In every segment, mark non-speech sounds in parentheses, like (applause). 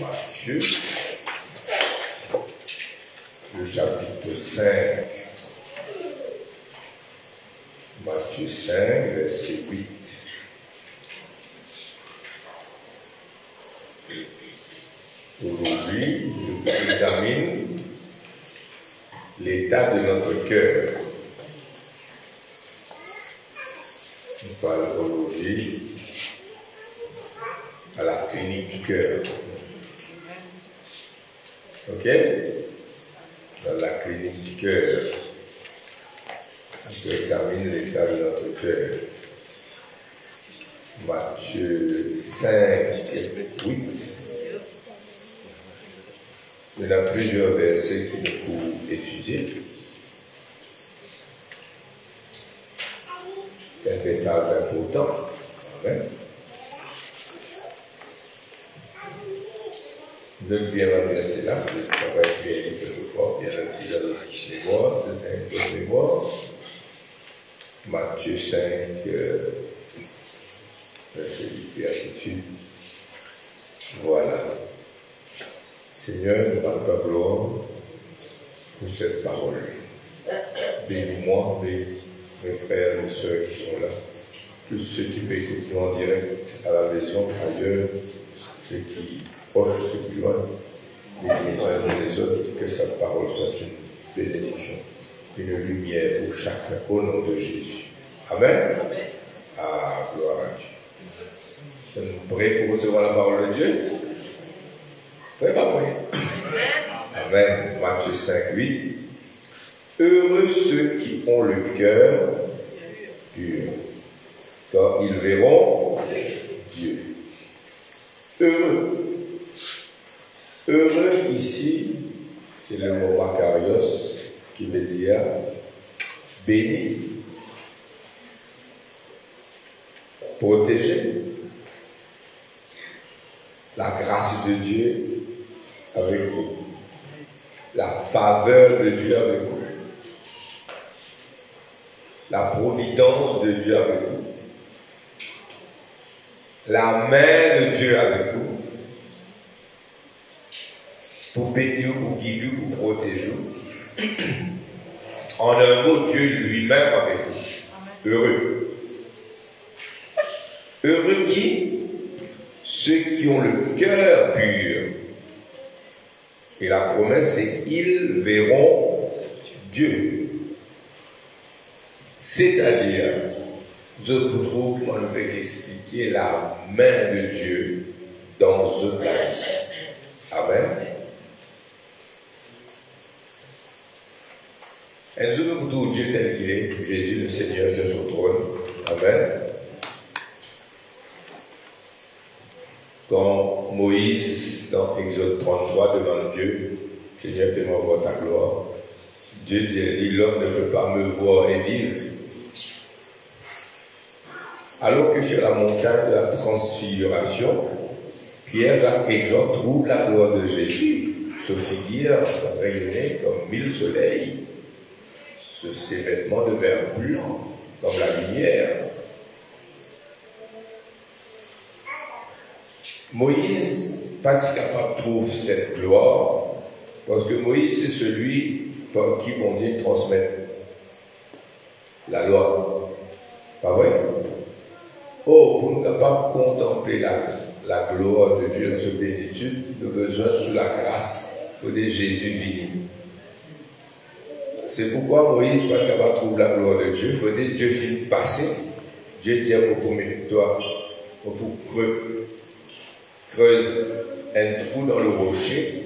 Matthieu, le chapitre 5. Matthieu 5, verset 8. Aujourd'hui, nous examinons l'état de notre cœur. On parle aujourd'hui à la clinique du cœur. Ok Dans la clinique du cœur, on peut examiner l'état de notre cœur. Matthieu 5, 8. Il y a plusieurs versets qu'il nous faut étudier. C'est un message important. Amen. De bien adresser là, c'est ça va être bien quelquefois, bien acquis dans la mémoire, de la mémoire. Matthieu 5, euh, verset 8, béatitude. Voilà. Seigneur, nous rendons ta gloire pour cette parole. Bénis-moi, bénis mes frères et sœurs qui sont là, tous ceux qui écouter en direct à la maison, ailleurs, ceux qui proches, ceux qui loin, les uns et les autres, que sa parole soit une bénédiction, une lumière pour chacun, au nom de Jésus. Amen. Ah, gloire à Dieu. Nous prêts pour recevoir la parole de Dieu? Prêt, pas prêt Amen. Matthieu 5, 8. Heureux ceux qui ont le cœur pur, car ils verront Dieu. Heureux. Heureux ici, c'est le mot Makarios qui veut dire béni, protégé, la grâce de Dieu avec vous, la faveur de Dieu avec vous, la providence de Dieu avec vous, la main de Dieu avec vous, pour bénir, pour guider, pour protéger. En un mot, Dieu lui-même avec vous. Heureux. Heureux qui? Ceux qui ont le cœur pur. Et la promesse, c'est qu'ils verront Dieu. C'est-à-dire, je trouve qu'on veut expliquer la main de Dieu dans ce place. Amen. Nous avons pour Dieu tel qu'il est, Jésus le Seigneur sur son trône. Amen. Quand Moïse, dans Exode 33, devant Dieu, Seigneur, fais-moi voir ta gloire. Dieu dit, l'homme ne peut pas me voir et vivre. Alors que sur la montagne de la transfiguration, Pierre, Jacques et Jean trouvent la gloire de Jésus se figure rayonner comme mille soleils ces vêtements de verre blanc, comme la lumière. Moïse, pas capable de trouver cette gloire, parce que Moïse, c'est celui par qui bon Dieu transmet la loi. Pas vrai? Oh, pour capables de contempler la, la gloire de Dieu, la sa nous avons besoin sous la grâce, il faut Jésus vini. C'est pourquoi Moïse, pas capable de trouver la gloire de Dieu, il faut dire Dieu finit passer. Dieu tient au premier toi, pour creuser, creuse un trou dans le rocher,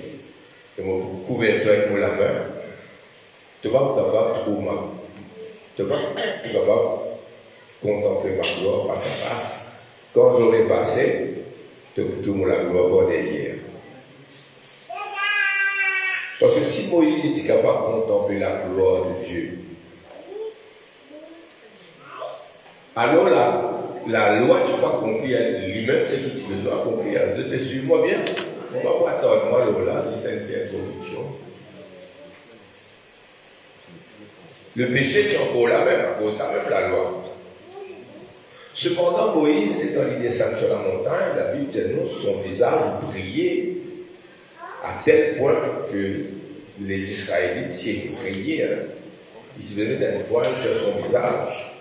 et pour couvrir toi avec la main. Tu vas pas capable de trouver ma. Tu vas contempler ma gloire face à face. Quand j'aurai passé, tu vas la gloire pour derrière. Parce que si Moïse capable de contempler la gloire de Dieu, alors la, la loi, tu vas accomplir lui-même ce que tu veux accomplir. Suis-moi bien. On va pas attendre moi là, si c'est une introduction. Le péché est encore là même, à cause même la loi. Cependant, Moïse, étant il descend sur la montagne, la Bible dit son visage brillait à tel point que les Israélites s'y effrayaient. Hein. Ils se venaient d'un voile sur son visage.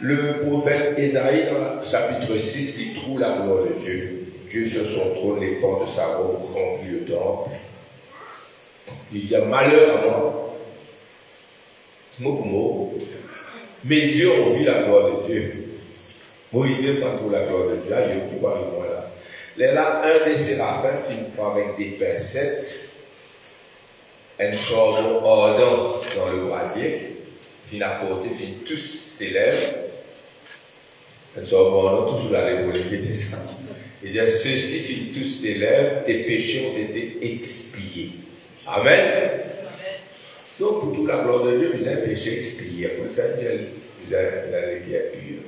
Le prophète Esaïe, dans chapitre 6, il trouve la gloire de Dieu. Dieu sur son trône, les portes de sa robe remplit le temple. Il dit Malheur à moi, mot pour mes yeux ont vu la gloire de Dieu. Moïse n'est pas trop la gloire de Dieu. Ah, il qui parle de moi là. Là, un des séraphins finit avec des pincettes, un charbon ardent dans le brasier, fin apporté, fin tous s'élève, un charbon ardent, tous vous allez vous les ça. Il dit, ceci, fin tous t'élèvent, tes péchés ont été expiés. Amen. Donc, pour toute la gloire de Dieu, vous avez un péché expié. Pour ça, vous avez un qui est pur.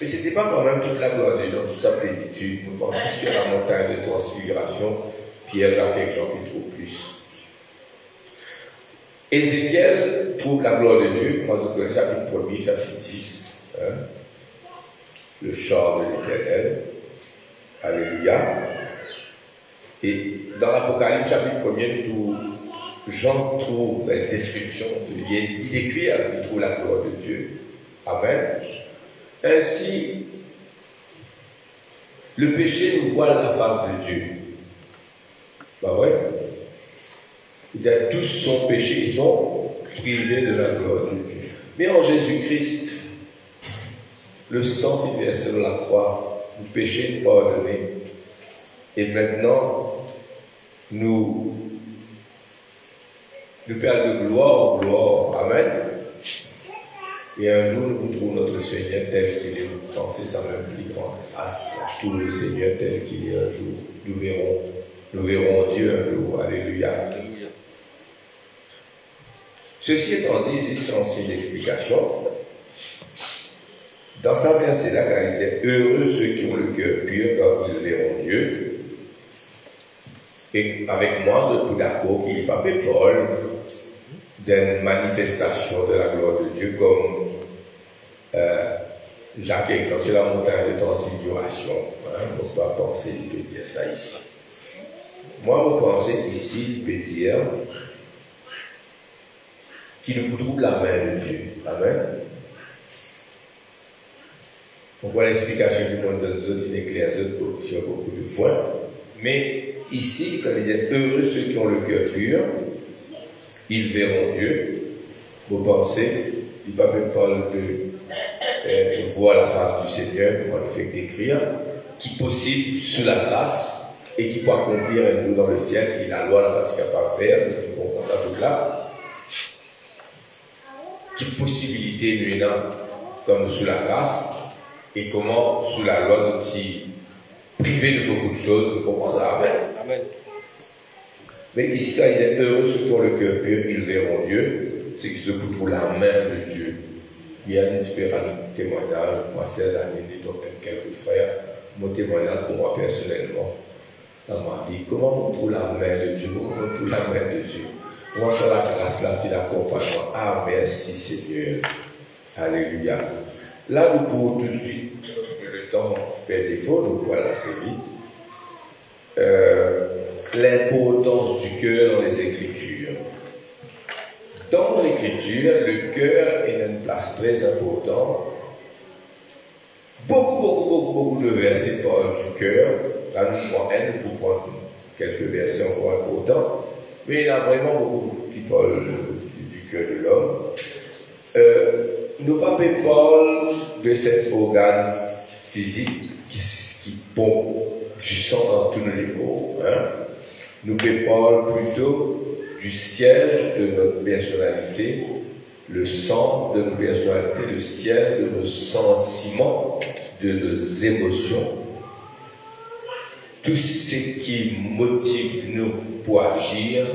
Mais ce n'était pas quand même toute la gloire de Dieu dans toute sa plénitude. Nous pensons sur la montagne de transfiguration, Pierre, Jacques et Jean fit trop plus. Ézéchiel trouve la gloire de Dieu, moi je connais chapitre 1er, chapitre 10, hein, le char de l'éternel. Alléluia. Et dans l'Apocalypse, chapitre 1er, tout Jean trouve la description, il dit d'écrire, il trouve la gloire de Dieu. Amen. Ainsi, le péché nous voit la face de Dieu. Bah ouais. Il a tous son péché, ils sont privés de la gloire de Dieu. Mais en Jésus-Christ, le sang qui vient sur la croix, le péché pardonné. Et maintenant, nous, nous perdons de gloire en gloire. Amen. Et un jour, nous trouvons notre Seigneur tel qu'il est. Pensez sa même plus grande grâce à tout le Seigneur tel qu'il est un jour. Nous verrons, nous verrons Dieu un jour. Alléluia. Ceci étant dit, ici, sans signe d'explication, dans sa verset il dit Heureux ceux qui ont le cœur pur, car ils verront Dieu. Et avec moi, suis d'accord qu'il pas Paul d'une manifestation de la gloire de Dieu comme Jacques a sur la montagne de transfiguration. Hein, on ne peut pas penser, il peut dire ça ici. Moi, je pense ici, il peut dire qu'il nous trouve la main de Dieu. Amen. On voit l'explication du monde de autres, il éclaire sur beaucoup de points. Mais ici, quand il disait heureux ceux qui ont le cœur pur, ils verront Dieu. Vous pensez, il parler de voir la face du Seigneur, on fait décrire, qui possible sous la grâce et qui peut accomplir un jour dans le ciel, qui la loi n'a pas capable de faire, nous comprenons ça tout là. Qui possibilité nous comme sous la grâce et comment sous la loi nous sommes privés de beaucoup de choses, nous comprenons ça. Amen. Amen. Mais ici, quand il est heureux ceux qui ont le cœur pur, ils verront Dieu, c'est qu'ils se pour la main de Dieu. Il y a différents témoignages, moi, ces années, dit quelques frères, mon témoignage pour moi personnellement. On m'a dit, comment on trouve la main de Dieu, comment on trouve la main de Dieu? Moi, c'est la grâce, la vie, l'accompagnement. Ah, merci Seigneur. Alléluia. Là, nous pouvons tout de suite, le temps fait défaut, nous pouvons aller assez vite. Euh, l'importance du cœur dans les Écritures. Dans l'Écriture, le cœur est une place très importante. Beaucoup, beaucoup, beaucoup, beaucoup de versets parlent du cœur. Là, nous prenons pour prendre quelques versets encore importants. Mais il y en a vraiment beaucoup qui parlent du, cœur de l'homme. Euh, nous papes parlent de cet organe physique qui, qui pompe du sang dans tous les corps. Hein? Nous parlons plutôt du siège de notre personnalité, le sang de notre personnalité, le siège de nos sentiments, de nos émotions. Tout ce qui motive nous pour agir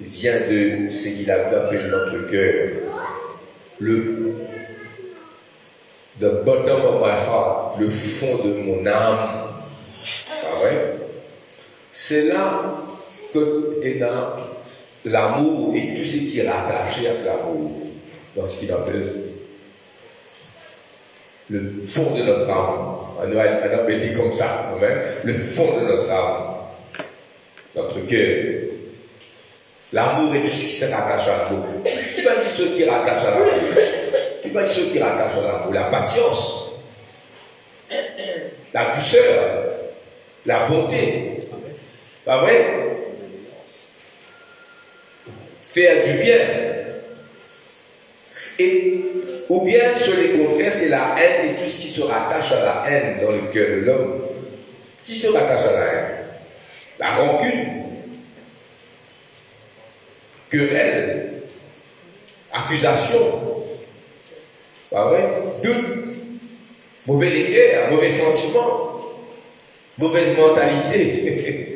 vient de ce qu'il a appelé notre cœur. Le the bottom of my heart, le fond de mon âme. Ah ouais? C'est là que est l'amour et tout ce qui est rattaché à l'amour, dans ce qu'il appelle le fond de notre âme. On a dit comme ça, le fond de notre âme, notre cœur. L'amour est tout ce qui se rattache à l'amour. Tu vas dire ce qui rattache à l'amour. Tu vas dire ce qui rattache à l'amour. La patience, la douceur, la bonté. Pas vrai? Faire du bien. Et, ou bien, sur les contraires, c'est la haine et tout ce qui se rattache à la haine dans le cœur de l'homme. Qui se rattache à la haine? La rancune, querelle, accusation, pas vrai? Doute, mauvais équerre, mauvais sentiment, mauvaise mentalité. (laughs)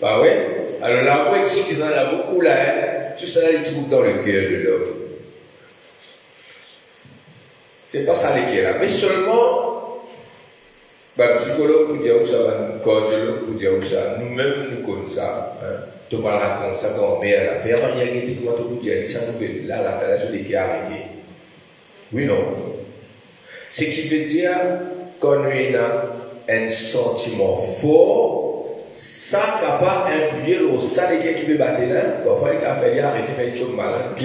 pas vrai Alors la qui dans la beaucoup là, hein, tout ça il trouve dans le cœur de l'homme. C'est pas ça là. Mais seulement, bah, psychologue pour dire ça, le cardiologue pour dire ça, nous-mêmes nous connaissons ça. Hein. Tu vas raconter ça grand-mère, la faire, il y a qui pour dire, ça nous fait, là, la tension est arrêtée. Oui, non. Ce qui veut dire qu'on a un sentiment fort, ça peut pas influer au qui veut battre là, il a fait arrêter, faire tout malade.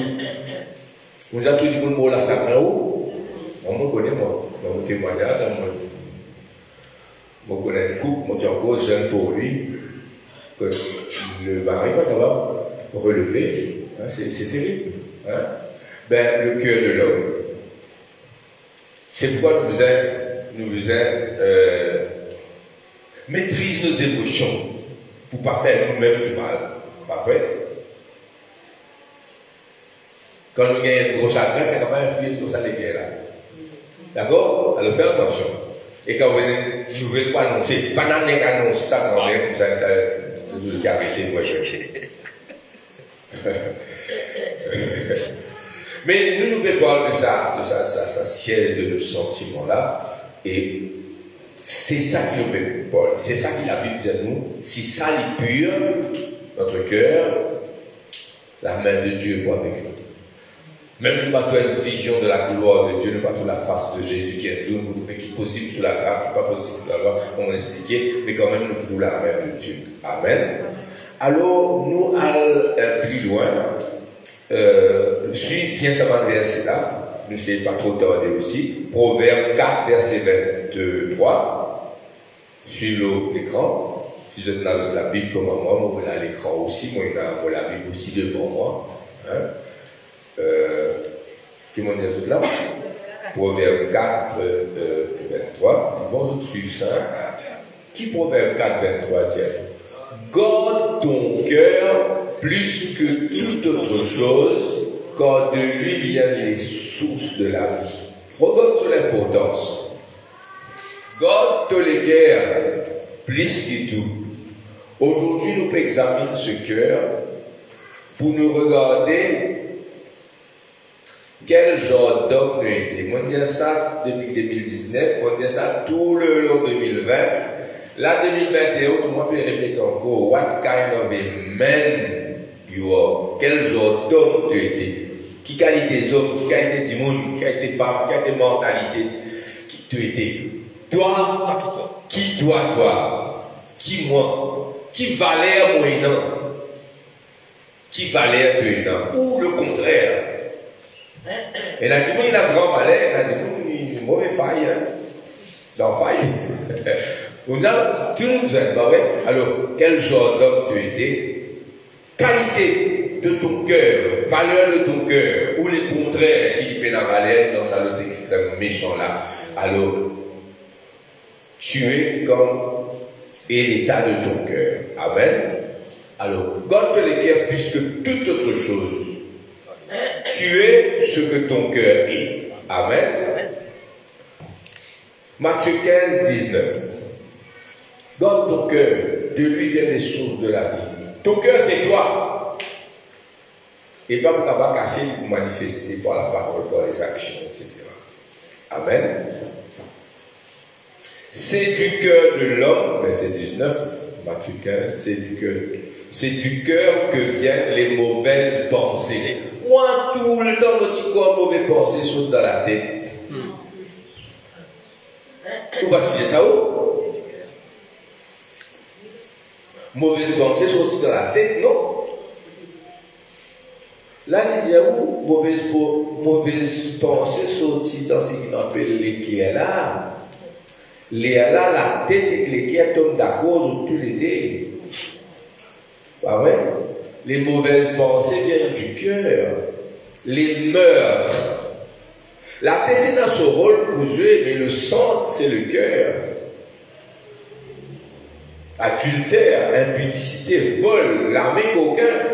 Vous avez tout dit là, ça où? On me connaît, moi, dans mon témoignage, moi, je connais une couple, moi, je encore jeune pour lui, que le mari capable de relever. Hein, c'est terrible. Hein? Ben, le cœur de l'homme. C'est pourquoi nous besoin, nous euh, maîtrise nos émotions pour ne pas faire nous-mêmes du mal. Pas vrai? Quand nous gagnons un gros chagrin, quand même influer sur ça les guerres là. D'accord Alors faites attention. Et quand vous ne voulez pas annoncer, pas ça quand même, vous carité, moi Mais nous nous de ça, de ça, ça, ça de nos sentiments-là. Et c'est ça qui nous fait Paul. C'est ça que la Bible dit à nous. Si ça est pur, notre cœur, la main de Dieu est avec nous. Même nous pas une vision de la gloire de Dieu, nous pas la face de Jésus qui est nous, mais qui est possible sous la grâce, qui n'est pas possible sous la loi, on l'a expliqué, mais quand même nous pouvons la main de Dieu. Amen. Alors, nous allons euh, plus loin. Euh, suis bien ça verset là, ne sais pas trop tarder aussi. Proverbe 4, verset 23, sur l'écran. Si je dans la Bible comme moi, moi, je l'écran aussi, moi, je la Bible aussi devant moi. Hein. Euh, Timon de là Proverbe 4, euh, 23. Ils vont suivre ça. Qui Proverbe 4, 23 dit Garde ton cœur plus que toute autre chose, car de lui viennent les sources de la vie. Regarde sur l'importance. Ton cœur plus que tout. Aujourd'hui, nous pouvons examiner ce cœur pour nous regarder quel genre d'homme nous était Moi, je dis ça depuis 2019, moi, je dis ça tout le long 2020. Là, 2021, tout le monde répéter encore, what kind of a man you are? Quel genre d'homme tu étais? Qui qualité d'homme, qui qualité du monde, qui qualité femme, qui qualité mentalité, qui tu étais? Toi, qui toi, toi? Qui moi? Qui valait moi, Qui valait toi, Ou le contraire? Et là, il a grand malin, il a dit, il a une mauvaise faille, hein, dans faille? (laughs) On a le bah ouais. Alors, quel genre d'homme tu étais? Qualité de ton cœur, valeur de ton cœur, ou les contraires, si tu fais la valeur dans sa autre extrême méchant là. Alors, tu es comme et l'état de ton cœur. Amen. Alors, garde les cœurs plus que toute autre chose. Tu es ce que ton cœur est. Amen. Matthieu 15, 19. Dans ton cœur, de lui viennent les sources de la vie. Ton cœur, c'est toi. Et pas pour cassé pour manifester par la parole, par les actions, etc. Amen. C'est du cœur de l'homme, verset 19, Matthieu 15, c'est du cœur. C'est du cœur que viennent les mauvaises pensées. Moi, tout le temps, quand tu crois mauvaises pensées sautent dans la tête. Pas dire ça où? Mauvaise pensée sortie dans la tête, non? Là, il dit où? Mauvaise, mauvaise pensée sortie dans ce qu'on appelle l'équerre là. Là, la tête et l'équerre tombent d'accord tous les deux. Pas vrai Les mauvaises pensées viennent du cœur. Les meurtres. La tête est dans son rôle jouer, mais le sang, c'est le cœur. Adultère, impudicité, vol, l'armée coquin,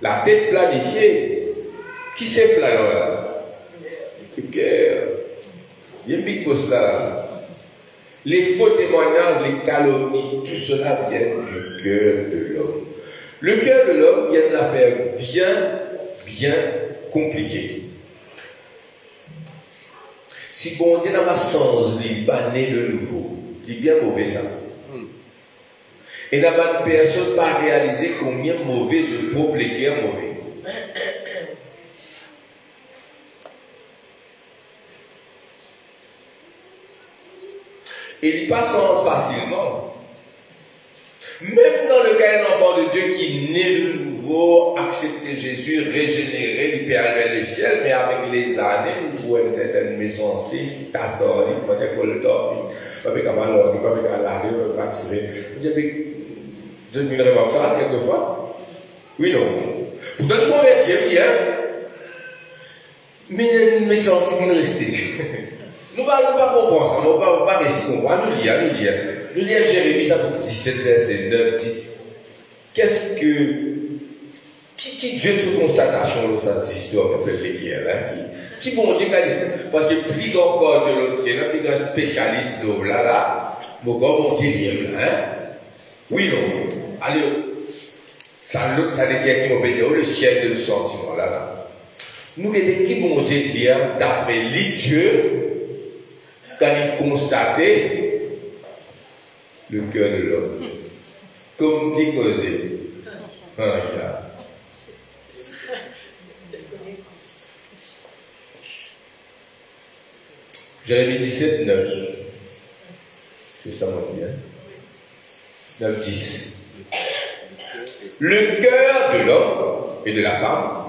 la tête planifiée. Qui c'est là Le cœur. Il y a un là. Les faux témoignages, les calomnies, tout cela vient du cœur de l'homme. Le cœur de l'homme, il y a des affaires bien, bien compliquées. Si bon Dieu n'a pas sens, il n'est pas né de nouveau. Il est bien mauvais ça. Et n'a pas de personne pas réalisé combien mauvais le peuple était mauvais. Et il passe facilement. Même dans le cas d'un enfant de Dieu qui naît de nouveau, accepter Jésus, régénéré, aller vers le ciel, mais avec les années, nous voyons une certaine méchanceté qui t'assortit, qui peut être le temps, qui peut être malheur, qui peut être l'arrêt, être tirer. Je ne remarque ça quelquefois? Oui, non. Pourtant, le convertir bien, mais il y a une méchanceté qui reste. (laughs) Nous ne pouvons pas comprendre ça, nous ne pouvons pas réussir comprendre. Nous lisons, nous lisons. Nous lisons Jérémie chapitre 17, verset 9, 10. Qu'est-ce que. Qui, qui Dieu sous constatation de cette histoire qu'on appelle l'équipe là Qui, qui bon Dieu Parce que plus encore que l'autre, y a un plus grand spécialiste de là, là, mon gars, bon Dieu, il hein? Oui, non Allez, ça, ça veut dire qu'il m'a le ciel de le sentiment là, là. Nous, qui bon Dieu dire, d'après les dieux, il constatait le cœur de l'homme. Comme dit Cosé. Enfin. Jérémie 17, 9. C'est ça mon bien. 9, 10. Le cœur de l'homme et de la femme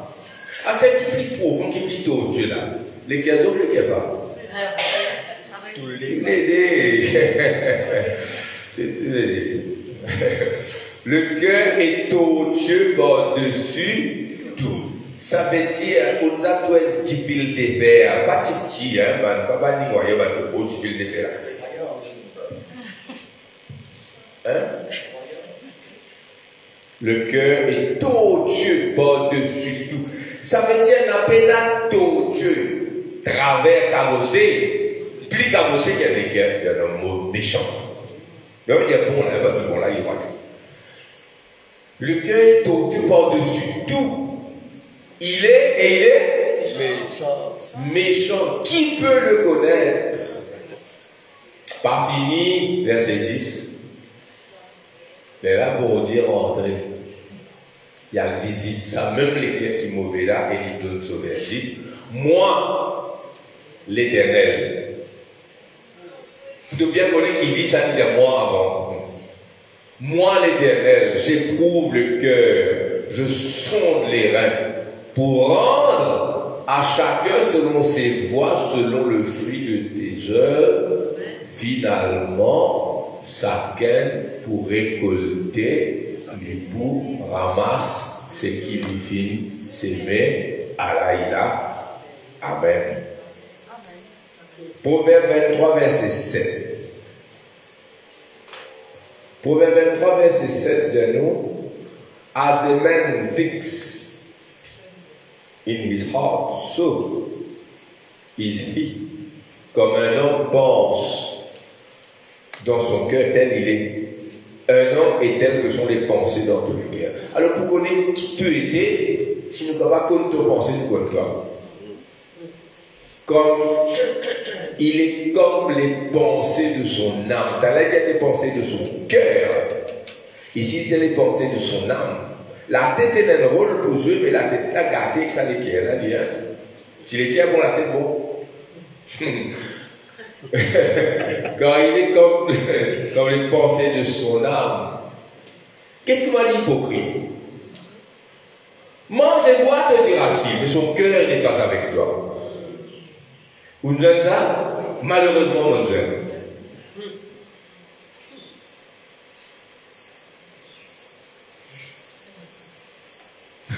a ce qui est plus profond, qui est tôt, Dieu là. Les cœurs hommes, les cœurs femmes. Tous les (laughs) (laughs) Le cœur est au-dessus, par-dessus tout. Ça veut dire qu'on a tout un petit pile de verre, pas petit, hein, pas pas ni moyen, pas de gros petit de verre. Hein? Le cœur est au-dessus, par-dessus tout. Ça veut dire qu'on a peine au-dessus, travers carrossé, plus qu'avancé qu'il y a des guerres, il y a un mot méchant. Il va dire bon là, parce que bon là, il va. Le cœur est tordu par-dessus tout. Il est et il est méchant. Méchant. Qui peut le connaître? Pas fini, verset 10. Mais là, pour dire entrer, il y a la visite, ça, même les qui mauvais là, et il donne ce verset. Moi, l'éternel, vous devez bien connaître qu'il dit ça, il disait moi avant. Moi l'éternel, j'éprouve le cœur, je sonde les reins pour rendre à chacun selon ses voies, selon le fruit de tes œuvres, finalement, chacun pour récolter, l'époux ramasse ce qui lui finit s'aimer à la Amen. Proverbe 23, verset 7. Proverbe 23, verset 7 dit nous, As a man thinks in his heart, so is he. Comme un homme pense dans son cœur, tel il est. Un homme est tel que sont les pensées dans tous les cœurs. Alors pour connaître qui tu étais, si nous ne pas comme te penser, nous connaissons. Comme il est comme les pensées de son âme. T'as là, il y a des pensées de son cœur. Ici, c'est les pensées de son âme. La tête est un rôle pour eux, mais la tête a gâté que ça dit, hein. Si l'équerre bon, la tête bon. (laughs) Car il est comme, (laughs) comme les pensées de son âme. Qu'est-ce que dit l'hypocrite Mange et bois, te dira-t-il, mais son cœur n'est pas avec toi. Vous nous ça Malheureusement, mon jeune.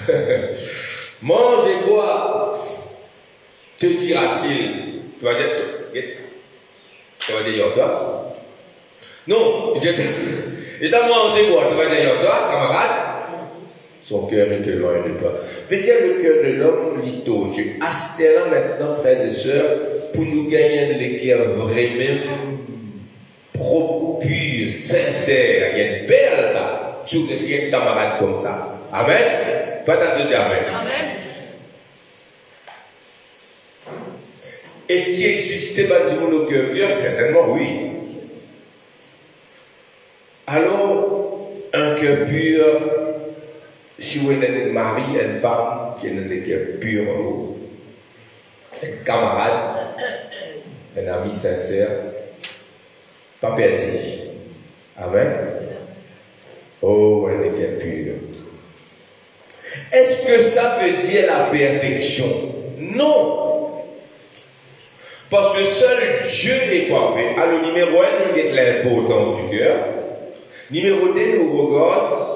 (laughs) Mange et bois, te dira-t-il? Tu vas dire, tu vas dire, toi. Non, je t'ai (laughs) mangé bois, tu vas dire, toi, camarade. Son cœur est loin de toi. Veux dire, le cœur de l'homme lit Dieu. Astère maintenant, frères et sœurs, pour nous gagner de cœurs vraiment propre, pur, sincère. Il y a une perle, ça. Ce qui est camarade comme ça. Amen? Pas tant de Amen. Amen. Est-ce qu'il existait pas du monde au cœur pur? Certainement oui. Alors, un cœur pur, si vous êtes mari, une femme qui a un cœur pur, un camarade, un ami sincère, pas perdu. Amen. Oh, un cœur pur. Est-ce que ça veut dire la perfection? Non. Parce que seul Dieu est parfait. Alors, numéro un, nous l'importance du cœur. Numéro deux, nous regardons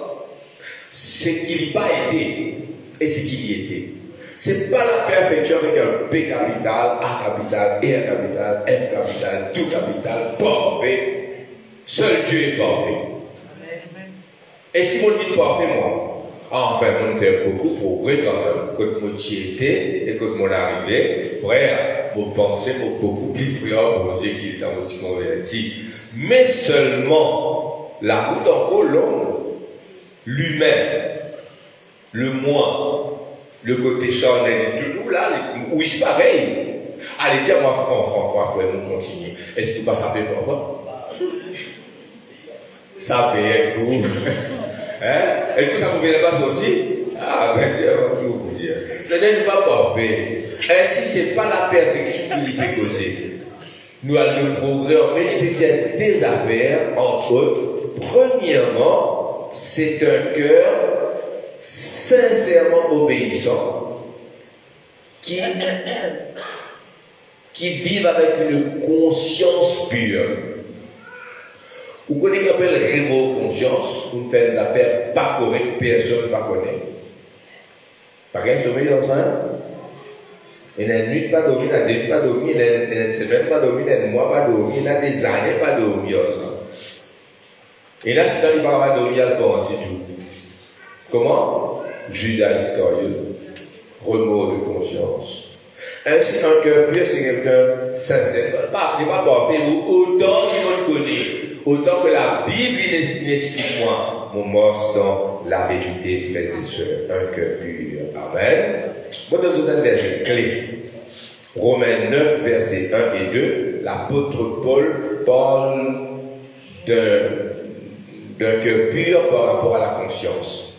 ce qu'il n'y pas été et ce qu'il y était. Ce n'est pas la perfection avec un P capital, A capital, R capital, F capital, tout capital, parfait. Seul Dieu est parfait. Et si mon dit parfait, moi, Enfin, on fait beaucoup progrès quand même. Quand mon était et quand mon arrivé, frère, mon pensée m'a beaucoup plus prière pour dire qu'il est un petit converti. Mais seulement, la route encore longue, l'humain, le moi, le côté charnel est toujours là. Oui, c'est pareil. Allez, tiens-moi franc, franc, franc, après nous continuer. Est-ce que pas ça fait parfois Ça fait un coup. (laughs) Hein? Est-ce que ça ne pouvait pas sortir Ah, ben Dieu, vous dire. Ce n'est pas parfait. Ainsi, ce n'est pas la perfection qui peut causer. Nous avons le progrès en fait, des affaires, entre. Premièrement, c'est un cœur sincèrement obéissant qui, qui avec une conscience pure. Vous connaissez ce qu'on appelle révo conscience, vous faites des affaires pas correctes, personne ne pas connaît. Pas qu'un sommeil dans ça. Il y a une nuit pas dormi, il y a deux pas dormi, il y a une semaine pas dormi, il y a un mois pas dormi, il y a des années pas dormi. C'est quand il va pas dormi, il y a le Comment? Judas Iscariote, remords de conscience. Ainsi, un cœur pur, c'est quelqu'un sincère. Pas, n'est pas parfait, autant qu'il me connaît. Autant que la Bible inexplique moi mon mort dans la vérité, frères et sœurs, un cœur pur. Amen. Moi, dans un verset clé. Romains 9, versets 1 et 2, l'apôtre Paul parle d'un cœur pur par rapport à la conscience.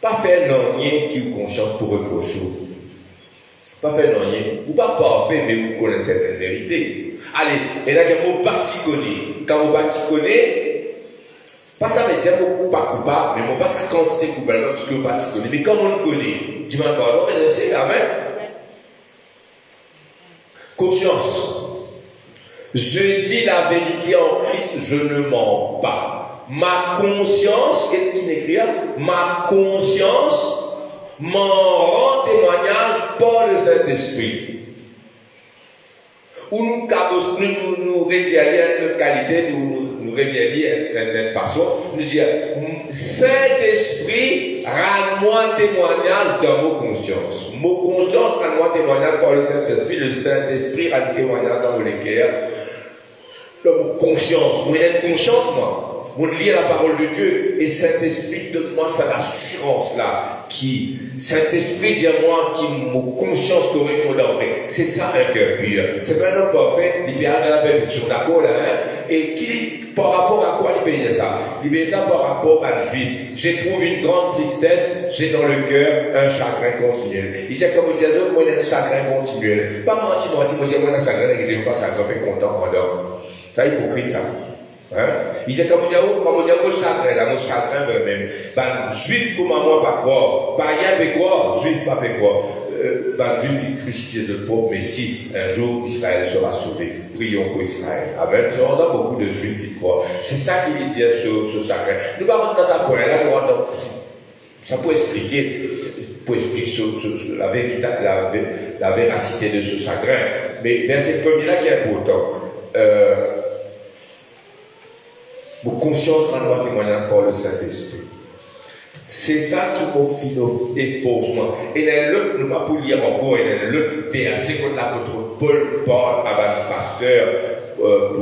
Pas faire non rien qui vous conscience pour reprocher. Pas faire non rien. Ou pas parfait, mais vous connaissez certaines vérités. Allez, et là, j'ai mon parti connu quand vous connaissez, pas ça veut dire que pas coupable, mais pas sa quantité coupable, parce que vous connaissez. Mais comme on le connaît, dis-moi pardon, c'est Amen. Conscience. Je dis la vérité en Christ, je ne mens pas. Ma conscience, qu'est-ce qu'il écrit Ma conscience m'en rend témoignage par le Saint-Esprit ou nous nous, nous à notre qualité, nous, nous révéler d'une façon, nous dire, Saint-Esprit, rends-moi témoignage dans vos consciences. Mon conscience, rends-moi témoignage par le Saint-Esprit, le Saint-Esprit rend témoignage dans vos cœurs. Mon conscience, moi, j'ai conscience, moi. Moi, lire la parole de Dieu et Saint-Esprit, donne-moi cette assurance-là qui, Saint-Esprit, dis-moi qui m'a conscience correcte C'est ça un cœur pur. C'est pas un homme parfait, il peut avoir la perfection, d'accord, là, hein? Et qui, par rapport à quoi payer ça? Il ça par rapport à juif. J'éprouve une grande tristesse, j'ai dans le cœur un chagrin continuel. Il dit comme dire, moi, j'ai un chagrin continuel. Pas menti, menti, moi, j'ai un chagrin, et je pas ça, je content pendant. C'est hypocrite ça. Hein? Comme dire, comme dire, au chagrin, là, mon chagrin. Ben, juif, comment moi pas croire? Païen peut croire, juif pas peut croire. Euh, ben, juif qui crucifie le pauvre Messie, un jour Israël sera sauvé. Prions pour Israël. Amen. On a beaucoup de juifs qui croient. C'est ça qu'il dit sur ce sacré. Nous allons rentrer dans un point là, nous rentrons ça peut expliquer, pour expliquer la, vérité, la, la, véracité de ce chagrin. Mais verset premier là qui est important. Euh, vos conscience rend témoignage par le Saint-Esprit. C'est ça qui confie et pauvement. Et dans nous pas pour lire encore, et dans l'autre verset que l'apôtre Paul parle avec le pasteur euh,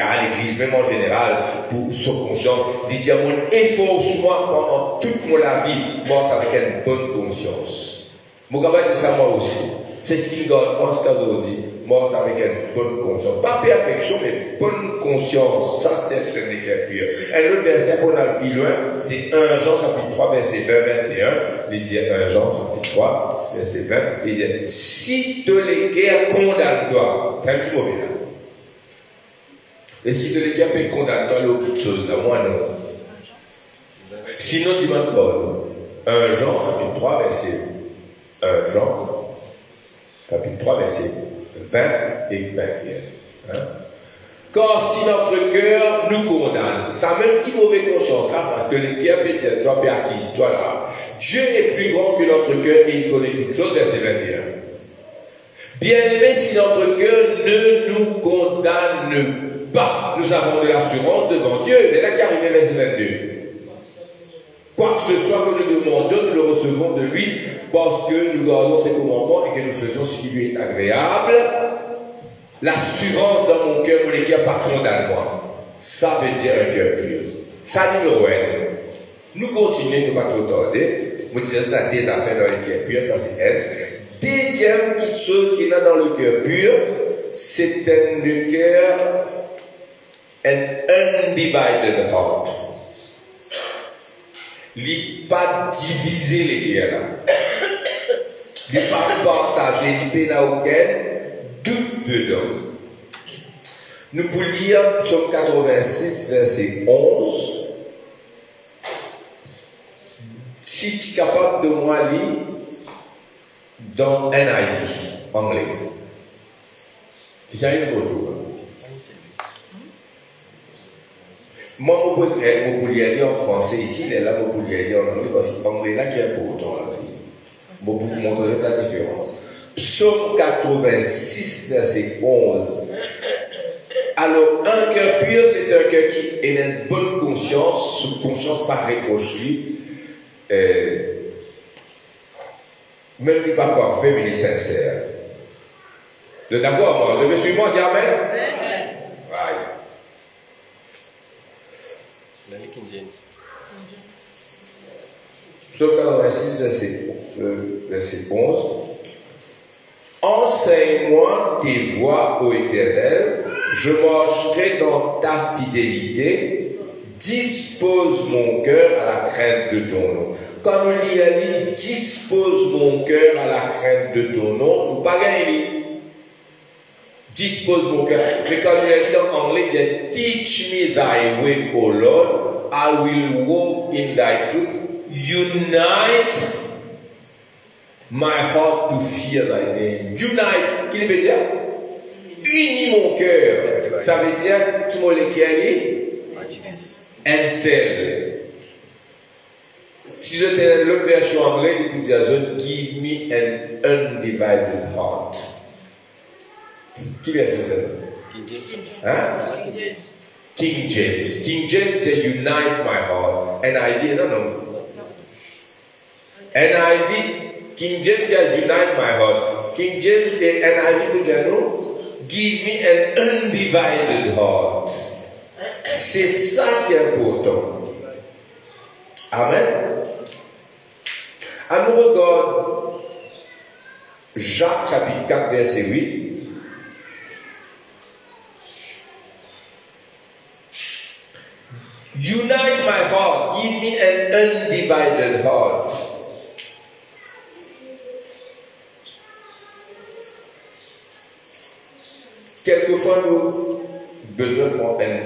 à l'église, même en général, pour son conscience, il dit, mon efforce-moi pendant toute mon vie, moi, avec une bonne conscience. Mon gars, ça moi aussi. C'est ce garde, moi, ce qu'aujourd'hui mort avec une bonne conscience. Pas perfection, mais bonne conscience. Ça, c'est un écriture. Et le verset pour aller plus loin, c'est 1 Jean chapitre 3, verset 20, 21. Il dit 1 Jean chapitre 3, verset 20. Il dit, si te les guerres condamne-toi. C'est un petit mauvais là. Et si te les guerres condamne-toi, chose là, moi non. Sinon, dis-moi Paul. 1 Jean chapitre 3, verset 1 Jean chapitre 3, verset 20 et 21. Hein? Car si notre cœur nous condamne, ça même qui mauvaise conscience, là, ça te le Pierre Pétienne, toi, Père qui, toi là. Dieu est plus grand que notre cœur et il connaît toutes choses, verset 21. Bien-aimé, si notre cœur ne nous condamne pas, nous avons de l'assurance devant Dieu. Et là qui arrive, verset 22. Quoi que ce soit que nous demandions, nous le recevons de lui parce que nous gardons ses commandements et que nous faisons ce qui lui est agréable. L'assurance dans mon cœur, mon cœur par condamne-moi. Ça veut dire un cœur pur. Ça numéro un. Nous continuons, nous pas trop tarder. Vous disais, c'est des affaires dans le cœur pur, ça c'est elle. Deuxième petite chose qu'il a dans le cœur pur, c'est un cœur, un undivided heart. Il pas diviser les cœurs Il pas partager les peines aucun doute dedans. Nous pouvons lire Psaume 86, verset 11. Si es capable de moi lire dans NIV, anglais. Tu sais, bonjour. Moi, je peux lire en français ici, mais là, je peux lire en anglais, parce que l'anglais là qui est important. Je peux vous montrer la différence. Psaume 86, verset 11. Alors, un cœur pur, c'est un cœur qui a une bonne conscience, sous conscience pas réprochée, euh, même pas parfait, mais il est sincère. De d'accord, moi, je me suis moi, Amen. King James. Psaume 86, verset, verset 11. Enseigne-moi tes voies, ô Éternel, je marcherai dans ta fidélité, dispose mon cœur à la crainte de ton nom. Quand nous lisons, dispose mon cœur à la crainte de ton nom, nous pas gagner dispose mon cœur. Mais quand il dit en anglais, il dit Teach me thy way, O Lord, I will walk in thy truth. Unite my heart to fear thy name. Unite, qu'il veut dire Unis mon cœur. Ça veut dire qui m'a l'écrit Un seul. Si j'étais l'autre version anglaise, il dire Give me an undivided heart. Qui sur ça Hein? King James. King James Unite my heart. NIV, no, no. NIV, King James Unite my heart. King James said, NIV, no, give me an undivided heart. C'est ça qui est important. Amen. Amoureux God, Jacques chapitre 4, verset 8. Give me an undivided heart. Quelquefois, nous besoin de prendre une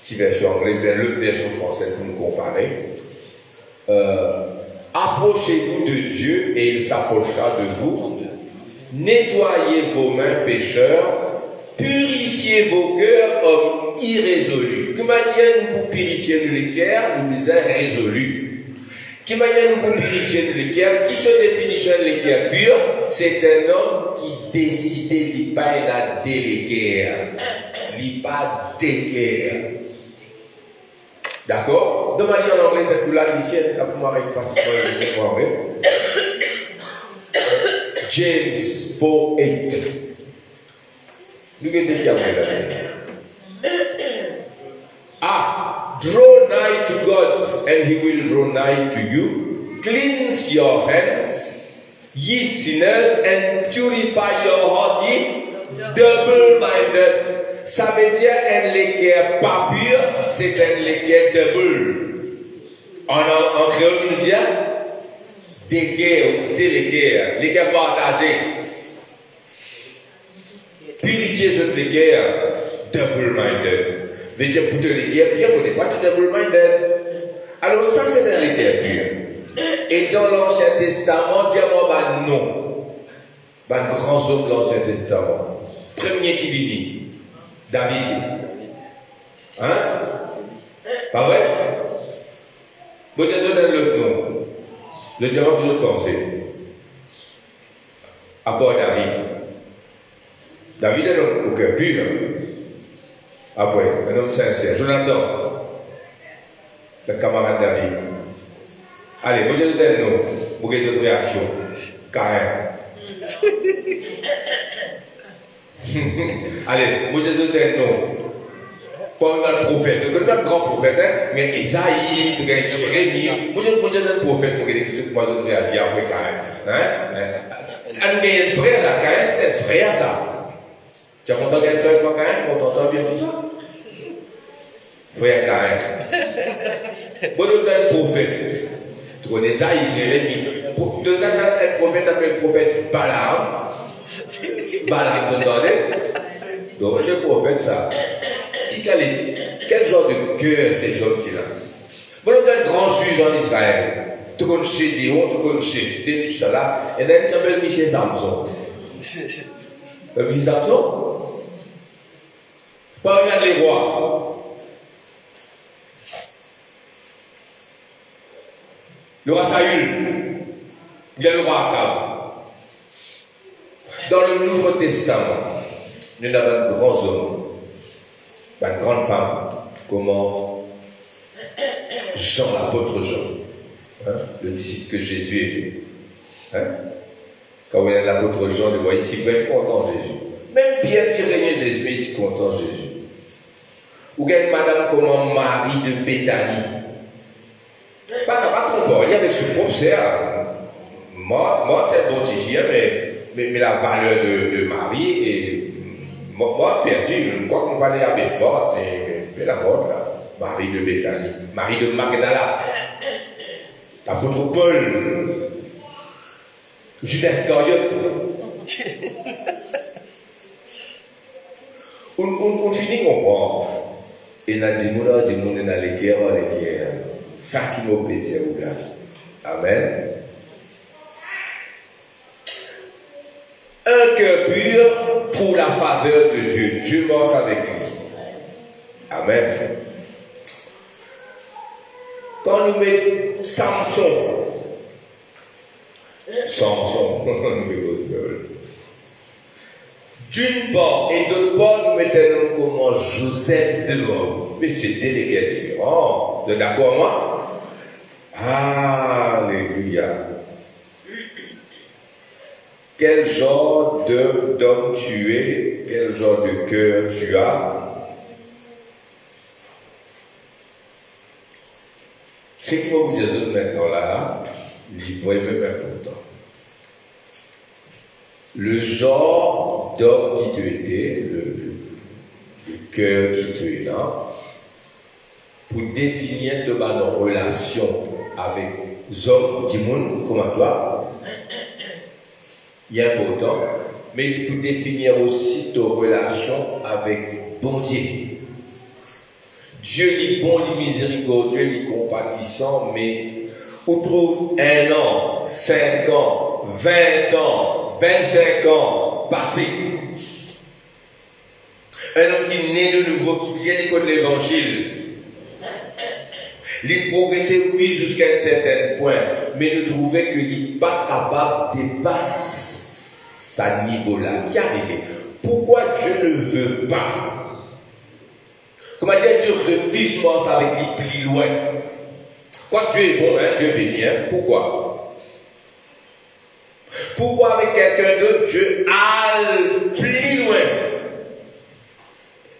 petite version anglaise, l'autre version française pour nous comparer. Euh, Approchez-vous de Dieu et il s'approchera de vous. Nettoyez vos mains pécheurs, purifiez vos cœurs hommes irrésolus. Que manière nous pour purifier les cœurs, nous irrésolus. Qui manière nous pour purifier les cœurs, qui se définit les cœurs purs, c'est un homme qui décide de pas déléguer, de pas déguerre. D'accord? De manière en anglais, c'est pour la lycéenne, la pour parce que je vais James 4 8. Nous avons dit là Ah, draw nigh to God, and He will draw nigh to you. Cleanse your hands, ye sinners, and purify your heart, ye double minded. Ça veut dire un l'équerre pas pur, c'est un l'équerre double. En, en, créole, nous dit d'équerre ou déléguerre, l'équerre partagé. Purifier cette l'équerre, double-minded. Pour te l'équerre pur, il ne faut pas te double-minded. Alors ça, c'est l'équerre pur. Et dans l'Ancien Testament, dis-moi, bah non. Bah, grand homme de l'Ancien Testament. Premier qui dit David. Hein? Pas vrai? Vous êtes donné le nom. Le diamant je pensais. À David. David est homme au cœur pur. Après, un homme sincère. Jonathan, le camarade David. Allez, vous êtes donné le nom. Vous avez une réaction. Caïn. Allez, vous êtes un nom. Pas un prophète. Je ne pas un grand prophète, hein, mais Isaïe, tu gagnes Jérémie. Vous êtes, vous êtes un prophète, vous gagnez moi je réagis après quand même. Hein? À nous gagner un frère, là, quand même, c'est un frère, ça. Tu as entendu un frère, moi, quand même, on t'entend bien tout ça. Frère, quand même. Vous êtes un prophète. Tu connais Isaïe, Jérémie. Tu as un prophète appelé le prophète Balaam. Balaam, vous entendez? Donc, je prophète ça. Quel genre de cœur ces gens-là Vous êtes un grand juge en Israël. Tu connais Gédéon, tu connais Jéphthé, tout ça là. Et là, tu appelles Michel Samson. (laughs) Michel Samson? Pas regarde les rois. Le roi Saül. Il y a le roi Akab. Dans le Nouveau Testament, nous avons un grand homme, une grande femme, comment Jean, l'apôtre Jean, hein, le disciple que Jésus vu. Hein. Quand vous êtes l'apôtre Jean, vous voyez, il est content Jésus. Même Pierre tiré Jésus, il est content Jésus. Ou une madame comme Marie de Béthanie. Pas de comparer avec ce professeur. Moi, moi, t'es bon mais mais, mais, la valeur de, de Marie est moi, perdu. Je crois qu'on parlait à Besport, mais, mais la mort là. Marie de Béthanie, Marie de Magdala, l'apôtre Paul, Judas Iscariote. on, on, on finit comprendre. Les guerres, les guerres. Ça qui nous plaisir, gars. Amen. un cœur pur pour la faveur de Dieu. Dieu mort avec lui. Amen. Quand nous mettons Samson, Samson, (laughs) d'une part, et d'autre part, nous mettons un homme comme Joseph de l'homme. Mais différent. Vous êtes d'accord, moi? Alléluia. Quel genre d'homme tu es? Quel genre de cœur tu as? Ce qui va vous dire maintenant là, il être important. Le genre d'homme qui tu étais, le, le cœur qui tu es là, pour définir de ma relation avec hommes monde comme toi, il est important, mais pour définir aussi ta relation avec bon Dieu. Dieu est bon, il est miséricordieux, il est compatissant, mais on trouve un an, cinq ans, vingt ans, vingt-cinq ans passés. Un homme qui né de nouveau, qui tient l'école de l'évangile. Il progressait, oui, jusqu'à un certain point, mais ne trouvait qu'il n'est pas capable de dépasser sa niveau-là. Qui arrivé? Pourquoi Dieu ne veut pas? Comment dire, Dieu refuse avec lui plus loin quand Dieu est bon, hein, Dieu est béni. Hein. Pourquoi? Pourquoi avec quelqu'un d'autre, Dieu aille plus loin?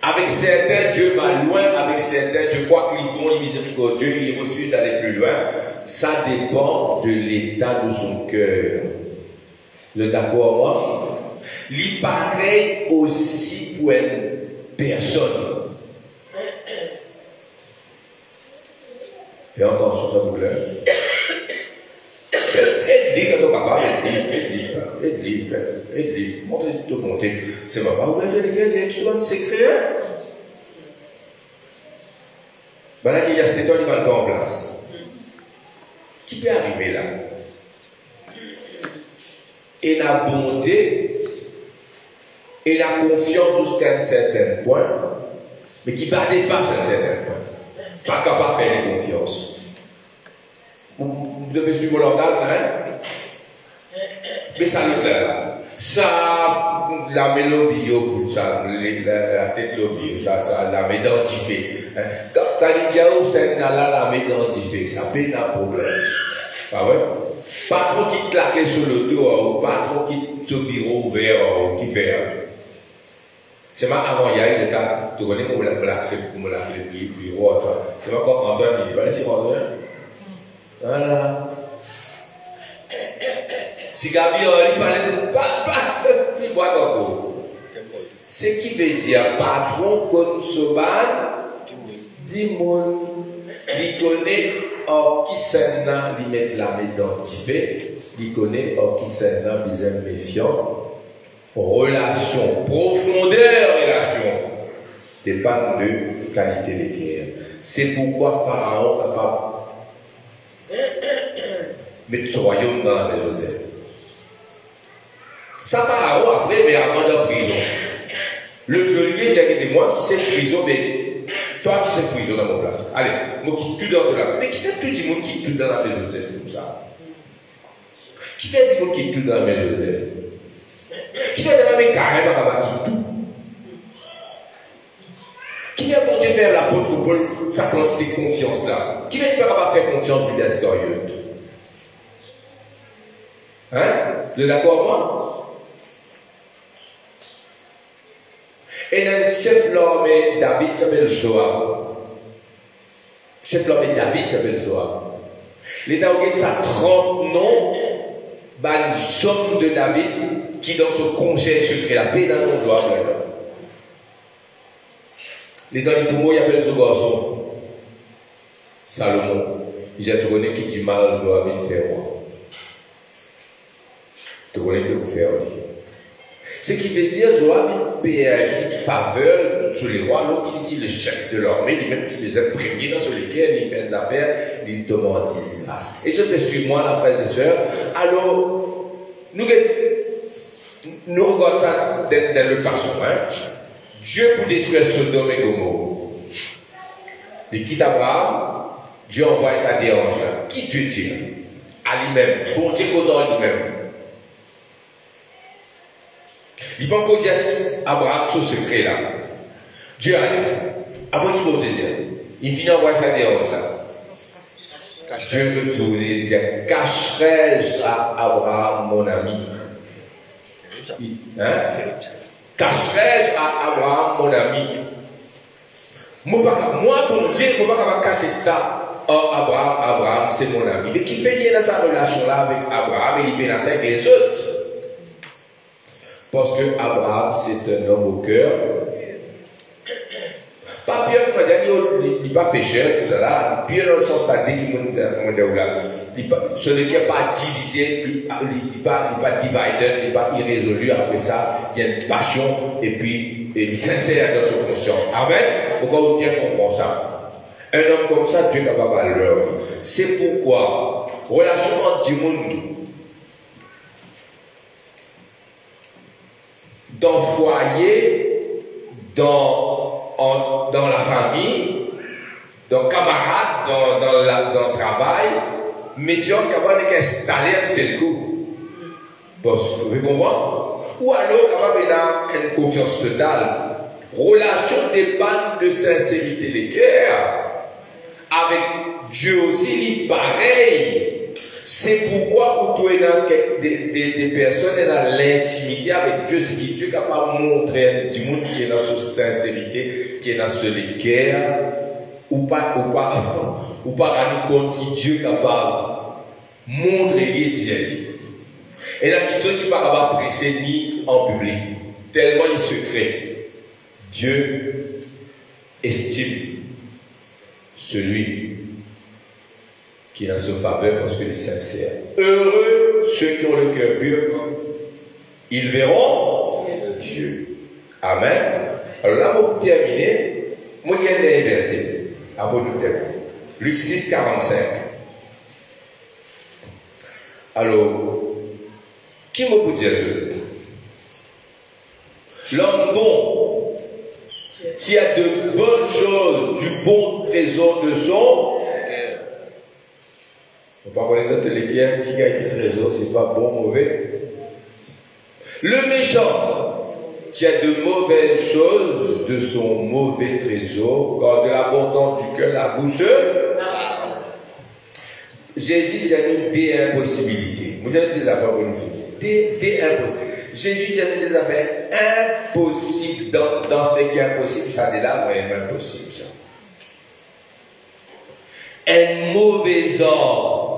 Avec certains, Dieu va loin. Avec certains, Dieu croit qu'il est bon, il est miséricordieux, il refuse d'aller plus loin. Ça dépend de l'état de son cœur. Vous êtes d'accord moi Il pareil aussi pour une personne. Fais attention, ça vous plaît. Quand tu es capable, aide-lui, aide-lui, aide-lui, montre-lui de te monter. C'est ma part, ouais, les gars, tu dois me secret. Voilà qu'il y a cet étoile, il va le pas en place. Qui peut arriver là? Et la bonté et la confiance jusqu'à un certain point, mais qui va dépasser un certain point. Pas capable de faire confiance. Vous devez suivre langage, hein? Mais ça le clair. Ça, la mélodie, ça, la tête de ça, ça, la m'identifier. Hein? Quand as dit, c'est là, la m'identifier, ça peut un problème. Pas vrai? Pas trop qui claquer sur le dos, trop qui sur bureau ouvert, ou qui fait. Hein? C'est ma avant hier, il était, tu connais mon la mon la bureau, toi. C'est ma comme Antoine, il dit, c'est Antoine. Voilà. Si Gabi, il parlait de papa, puis boit d'encore. Ce qui veut dire, patron comme dit mon, il connaît, or qui s'en il met la identifiée, il connaît, or qui s'en a, il méfiant, relation, profondeur relation, dépend de qualité de guerre. C'est pourquoi Pharaon capable de mettre son royaume dans la maison Joseph. Ça, Pharaon, après, mais avant de prison. Le geôlier dit moi qui sais prison, mais toi qui sais prison dans mon place. Allez, moi qui tout dans la Mais qui fait tout le monde qui tout dans la maison Joseph comme ça Qui fait tout le monde qui tout dans la maison Joseph? Qui vient de même carrément à tout. Qui vient pour Dieu faire l'apôtre Paul, sa quantité de confiance là? Qui vient faire faire confiance du Hein? Vous êtes d'accord moi? Le chef l'armée David s'appelle Joab. Chef l'armée David s'appelle Joab. L'État a ça 30 noms, ban somme de David qui dans ce conseil secret, la paix dans nos joies, Les dans les poumons, il appelle ce garçon Salomon. Il a tourné qui dit mal, vais vite faire. Tu connais que vous faire Ce qui veut dire, je vais vite faveur sur les rois, l'autre il dit le chef de l'armée, il même les imprégnés dans lesquels il fait des affaires, il demande disgrâce. Et je fais suivre moi, la frère et sœurs. Alors, nous nous regardons ça de l'autre façon. Hein. Dieu pour détruire Sodome et Gomorrhe. Il quitte Abraham, Dieu envoie sa dérange. Qui Dieu? Dit À lui-même. Bon Dieu causant à lui-même. Va encore dire à Abraham ce secret là. Dieu a dit. Avant qu'il va dire, il finit envoyer sa dérange là. Dieu veut tourner dire Cacherai-je à Abraham, mon ami? Hein? Cacherai-je à Abraham, mon ami? Moi, bon Dieu, je ne peux pas cacher ça. Oh, Abraham, Abraham, c'est mon ami. Mais qui fait rien dans sa relation-là avec Abraham? Et il fait avec les autres Parce que Abraham, c'est un homme au cœur. Pas pire qui m'a dit, il n'est pas pécheur, là. Pire dans sens sacré qui m'a dit, celui qui n'est pas divisé, il n'est pas, pas divided, il n'est pas irrésolu. Après ça, il y a une passion et puis il est sincère dans son conscience. Amen? Pourquoi bien comprendre ça? Un homme comme ça, Dieu est capable de leur C'est pourquoi, relation entre du monde, dans foyer, dans, dans la famille, dans le camarade, dans, dans, dans le travail, mais Dieu est capable d'installer un seul coup. Vous comprenez Ou alors capable d'avoir une confiance totale. Relation dépend de sincérité des cœurs. Avec Dieu aussi, il pareil. C'est pourquoi vous trouvez des, des, des personnes dans l'intimité avec Dieu, c'est que (laughs) Dieu est capable de montrer du monde qui est dans sa sincérité, qui est dans ce guerre, ou pas, ou pas, ou pas rendre compte que Dieu est capable de montrer Dieu. Et là, qui sont qui pas capable ni en public, tellement il secret. Dieu estime celui qui dans sa faveur parce qu'il est sincère. Heureux ceux qui ont le cœur pur, ils verront Dieu. Amen. Alors là, pour terminer, moi, il y a des versets. Avant de terminer. Luc 6, 45. Alors, qui m'a vous dire L'homme bon, y a de bonnes choses, du bon trésor de son par exemple, les qui a été trésor, c'est pas bon, mauvais. Le méchant tient de mauvaises choses de son mauvais trésor, car de l'abondance du cœur, la bouche. Jésus a mis des impossibilités. Vous avez des affaires pour nous Des, des impossibilités. Jésus mis des affaires impossibles dans, ce qui est impossible. Ça, c'est là, vraiment impossible. Un mauvais homme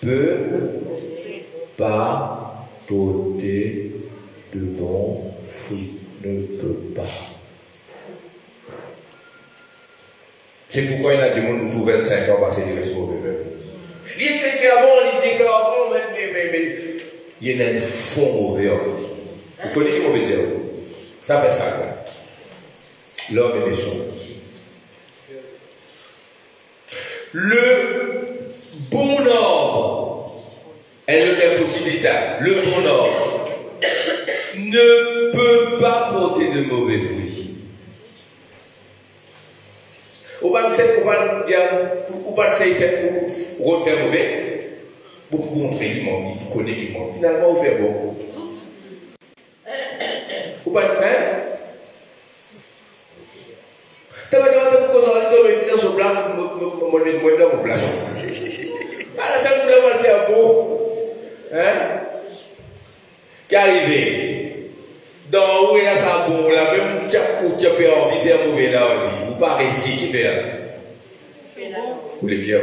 peut pas porter de bons fruits. Ne peut pas. C'est pourquoi il a des gens qui 25 ans passer des restes mauvais. Il qu'il bon, il déclare bon, mais, mais, mais, mais il y a un fond mauvais en Vous connaissez le mauvais dire Ça fait ça. L'homme est méchant. Le bon homme elle est possibilité. Le bon homme ne peut pas porter de mauvais fruits. Ou pas c'est refaire mauvais, pour vous montrer qu'il manque, pour connaître qu'il manque. Finalement, vous faites bon. Ou pas hein? Ah, là, ça, vous voulez faire bon. Hein? Qui est arrivé Dans où il y a ça bon là, même où tu peux envie de faire mauvais là, ou pas réussi qui fait Pour les pierres.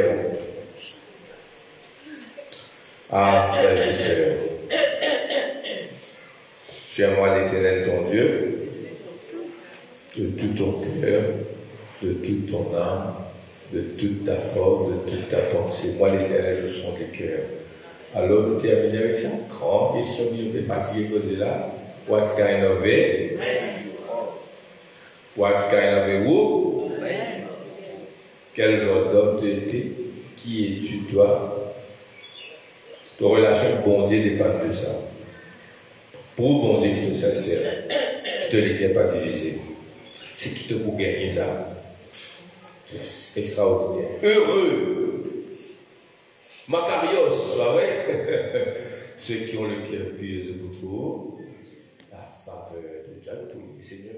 Ah, frères et sœurs. Suis-moi l'éternel ton Dieu, de tout ton cœur, de toute ton âme, de toute ta force, de toute ta pensée. Moi l'éternel, je sens tes cœurs. Alors, nous terminons avec cette grande question qui nous fait fatiguer poser là. What kind of way? What kind of a who? Quel genre d'homme tu étais? Qui es-tu, toi? Ton relation bon Dieu dépend de ça. Pour bon Dieu qui te sincère, qui te les pas divisé, c'est qui te pour gagner ça? Extraordinaire. Heureux. Macarios, pas vrai? (laughs) Ceux qui ont le cœur pieux de vous la faveur de Dieu, Seigneur